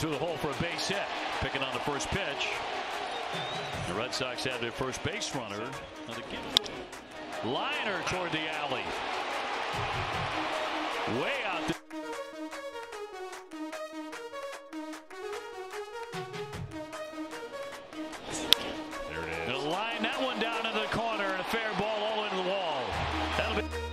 through the hole for a base hit. Picking on the first pitch. The Red Sox have their first base runner. Liner toward the alley. Way out there. There it is. Gonna line that one down in the corner and a fair ball all into the wall. That'll be.